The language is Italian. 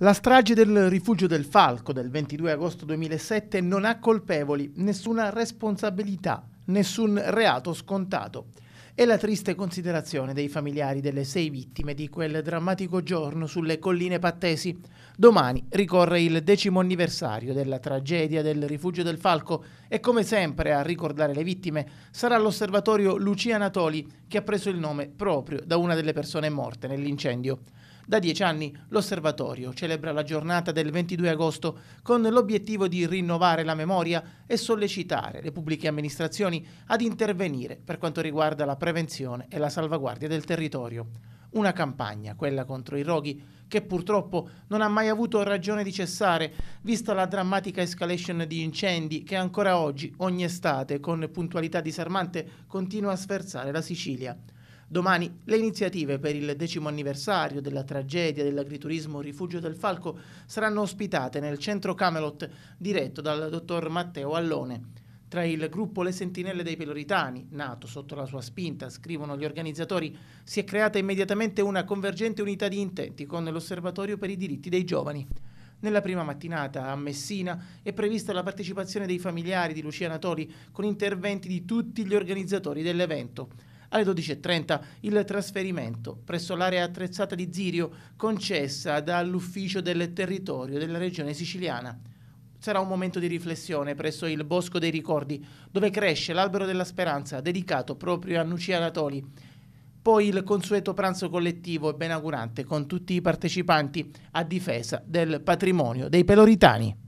La strage del rifugio del Falco del 22 agosto 2007 non ha colpevoli, nessuna responsabilità, nessun reato scontato. È la triste considerazione dei familiari delle sei vittime di quel drammatico giorno sulle colline pattesi. Domani ricorre il decimo anniversario della tragedia del rifugio del Falco e come sempre a ricordare le vittime sarà l'osservatorio Lucia Anatoli che ha preso il nome proprio da una delle persone morte nell'incendio. Da dieci anni l'Osservatorio celebra la giornata del 22 agosto con l'obiettivo di rinnovare la memoria e sollecitare le pubbliche amministrazioni ad intervenire per quanto riguarda la prevenzione e la salvaguardia del territorio. Una campagna, quella contro i roghi, che purtroppo non ha mai avuto ragione di cessare, vista la drammatica escalation di incendi che ancora oggi, ogni estate, con puntualità disarmante, continua a sferzare la Sicilia. Domani le iniziative per il decimo anniversario della tragedia dell'agriturismo Rifugio del Falco saranno ospitate nel centro Camelot diretto dal dottor Matteo Allone. Tra il gruppo Le Sentinelle dei Peloritani, nato sotto la sua spinta, scrivono gli organizzatori, si è creata immediatamente una convergente unità di intenti con l'Osservatorio per i diritti dei giovani. Nella prima mattinata a Messina è prevista la partecipazione dei familiari di Lucia Anatoli con interventi di tutti gli organizzatori dell'evento. Alle 12.30 il trasferimento presso l'area attrezzata di Zirio concessa dall'ufficio del territorio della regione siciliana. Sarà un momento di riflessione presso il Bosco dei Ricordi, dove cresce l'albero della speranza dedicato proprio a Lucia Anatoli. Poi il consueto pranzo collettivo e benaugurante con tutti i partecipanti a difesa del patrimonio dei peloritani.